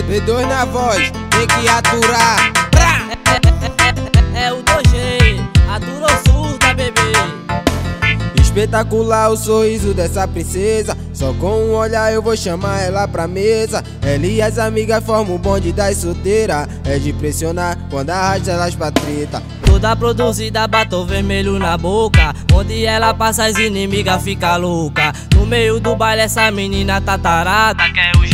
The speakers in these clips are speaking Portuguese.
B2 na voz, tem que aturar. É, é, é, é o 2G, aturou surda, bebê. Espetacular o sorriso dessa princesa. Só com um olhar eu vou chamar ela pra mesa. Ela e as amigas formam o bonde das solteiras. É de pressionar quando arrasta elas pra treta. Toda produzida, batom vermelho na boca. Onde ela passa, as inimigas fica louca. No meio do baile, essa menina tá tarada. Quer hoje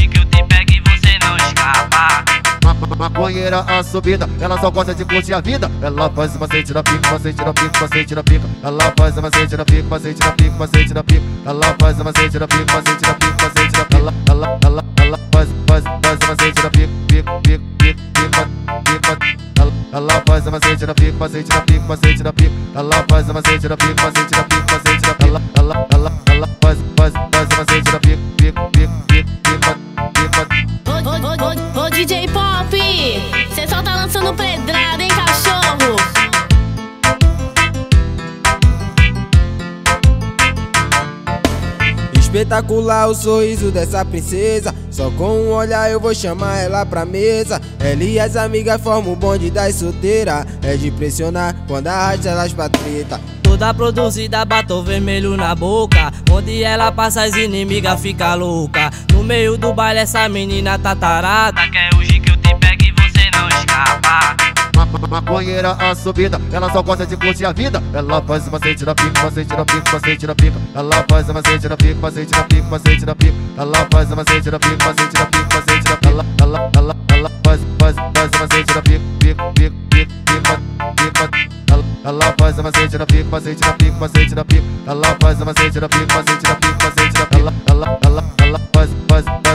Maconheira a subida, ela só gosta de curtir a vida. Ela faz uma macete na pica, macete na pica, macete na pica. Ela faz macete na pica, macete na pica, macete na pica. Ela faz uma macete na pica, macete na pica, macete na pica. Ela, ela, ela, faz, faz, faz uma macete na pica, pica, pica, pica, pica, pica. Ela faz uma macete na pica, macete na pica, macete na pica. Ela faz uma macete na pica, macete na pica, macete na pica. Ela, ela, ela, ela faz, faz, faz uma macete na pica, pica, pica, pica, pica, pica. Ô DJ Pop, cê só tá lançando pedrada, hein, cachorro? Espetacular o sorriso dessa princesa. Só com um olhar eu vou chamar ela pra mesa. Ela e as amigas formam o bonde das solteiras. É de pressionar quando arrasta elas pra treta. Toda produzida, batom vermelho na boca. Onde ela passa, as inimigas fica louca. No meio do baile, essa menina tá tarada. Quer hoje Maconheira a subida, ela só gosta de curtir a vida. Ela faz uma macete na pica, macete na pica, macete na pica. Ela faz uma macete na pica, macete na pica, macete na pica. Ela faz uma macete na pica, macete na pica, macete na pica. Ela, ela, ela, ela faz, faz, faz uma macete na pica, pica, pica, pica, pica, pica. Ela, faz uma macete na pica, macete na pica, macete na pica. Ela faz uma macete na pica, macete na pica, macete na pica. Ela, ela, ela, ela faz, faz, faz